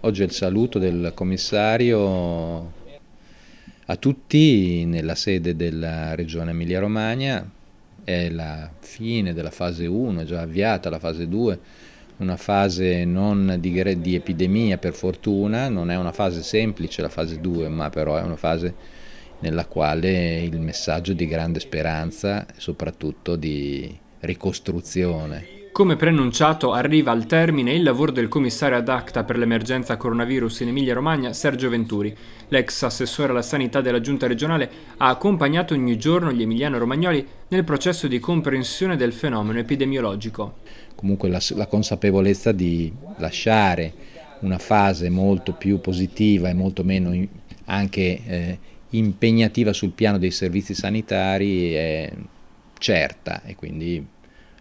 Oggi è il saluto del commissario a tutti nella sede della regione Emilia-Romagna, è la fine della fase 1, è già avviata la fase 2, una fase non di, di epidemia per fortuna, non è una fase semplice la fase 2, ma però è una fase nella quale il messaggio di grande speranza e soprattutto di ricostruzione come preannunciato arriva al termine il lavoro del commissario ad acta per l'emergenza coronavirus in Emilia-Romagna, Sergio Venturi. L'ex assessore alla sanità della giunta regionale ha accompagnato ogni giorno gli emiliano-romagnoli nel processo di comprensione del fenomeno epidemiologico. Comunque la, la consapevolezza di lasciare una fase molto più positiva e molto meno in, anche eh, impegnativa sul piano dei servizi sanitari è certa e quindi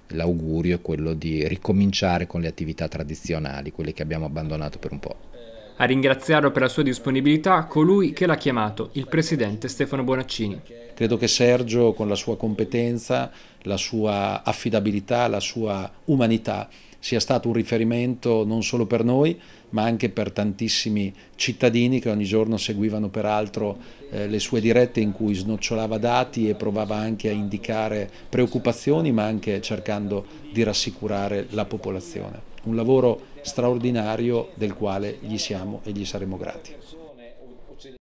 l'augurio è quello di ricominciare con le attività tradizionali, quelle che abbiamo abbandonato per un po'. A ringraziarlo per la sua disponibilità colui che l'ha chiamato, il presidente Stefano Bonaccini. Credo che Sergio, con la sua competenza, la sua affidabilità, la sua umanità, sia stato un riferimento non solo per noi, ma anche per tantissimi cittadini che ogni giorno seguivano peraltro eh, le sue dirette in cui snocciolava dati e provava anche a indicare preoccupazioni, ma anche cercando di rassicurare la popolazione. Un lavoro straordinario del quale gli siamo e gli saremo grati.